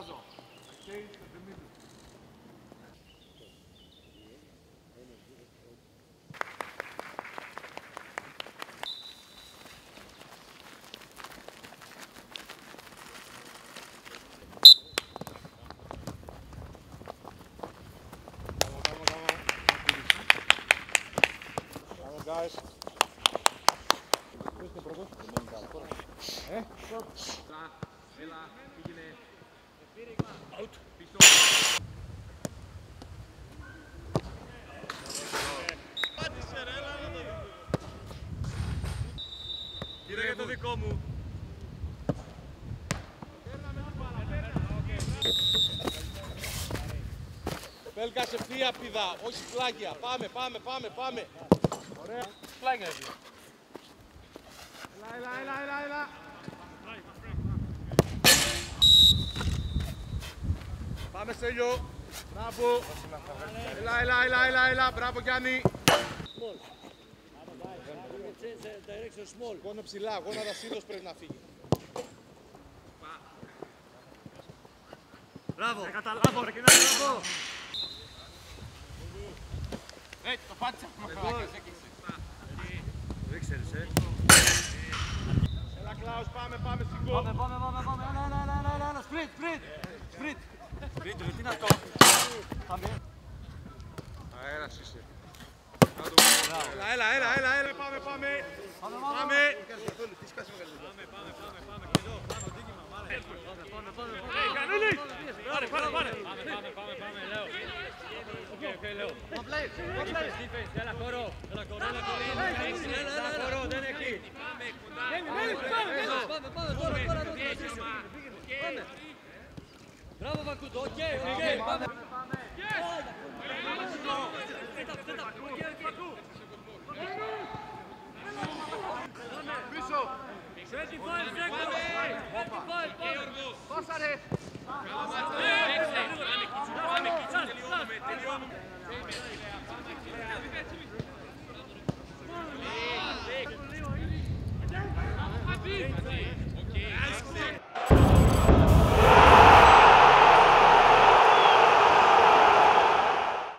Lazo against the Dominion. guys. Questo è il prodotto? Eh? Là, là, vigile. Είναι πρώτος; Ε, Έλα, πήγαινε. Out. Πίσω. Κοίτα για το δικό μου. Πέλκα σε ευθεία πηδά, όχι πλάγια. Πάμε, πάμε, πάμε, πάμε. Ωραία. Πλάγια εκεί. Έλα, έλα, έλα, έλα, έλα. Πάμε Στέλιο. Μπράβο. Έλα, έλα, έλα, έλα, έλα. Μπράβο Γιάννη. Γόνο ψηλά, γόνατα σύντος πρέπει να φύγει. Μπράβο. Καταλάβω, ρε κοινά, μπράβο. Ε, το πάτησα. Δεν ξέρεις, ε. Έλα Κλάους, πάμε, πάμε στην κόλ. Πάμε, πάμε, πάμε, πάμε. Έλα, έλα, έλα, έλα, έλα, έλα. Σπριτ, σπριτ. Σπριτ. Σπριτ, ρε, τι είναι αυτό. Πάμε. Αέρας είσαι. Έλα, έλα, έλα, έλα, έλα, πάμε, πάμε. Πάμε, πάμε. Πάμε. Πάμε, πάμε, πάμε. Κανέλη. Πάρε, πάρε, πάρε. Πάμε, πάμε, πάμε, πάμε, λέω. Οκ, οκ, λέω. Defense, defense, έλα χώρο. Έλα χώρο, έλα χώρο. Έλα, έλα, έλα. χώρο, δεν έχει. Πάμε, πάμε, πάμε, τώρα, un coup de Ok, ok, pas Passare! Passare!